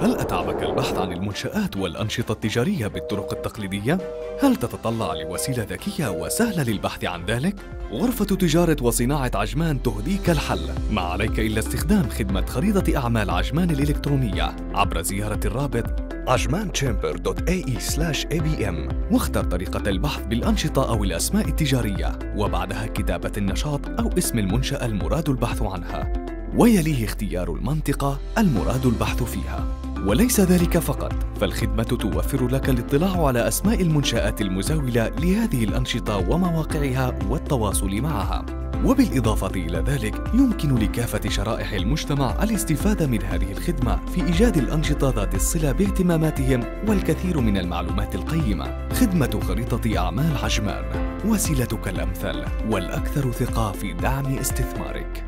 هل أتعبك البحث عن المنشآت والأنشطة التجارية بالطرق التقليدية؟ هل تتطلع لوسيلة ذكية وسهلة للبحث عن ذلك؟ غرفة تجارة وصناعة عجمان تهديك الحل. ما عليك إلا استخدام خدمة خريطة أعمال عجمان الإلكترونية. عبر زيارة الرابط عجمانشامبر.ae/abm واختر طريقة البحث بالأنشطة أو الأسماء التجارية. وبعدها كتابة النشاط أو اسم المنشأة المراد البحث عنها. ويليه اختيار المنطقة المراد البحث فيها. وليس ذلك فقط فالخدمة توفر لك الاطلاع على أسماء المنشآت المزاولة لهذه الأنشطة ومواقعها والتواصل معها. وبالإضافة إلى ذلك يمكن لكافة شرائح المجتمع الاستفادة من هذه الخدمة في إيجاد الأنشطة ذات الصلة باهتماماتهم والكثير من المعلومات القيمة. خدمة خريطة أعمال عجمان وسيلتك الأمثل والأكثر ثقة في دعم استثمارك.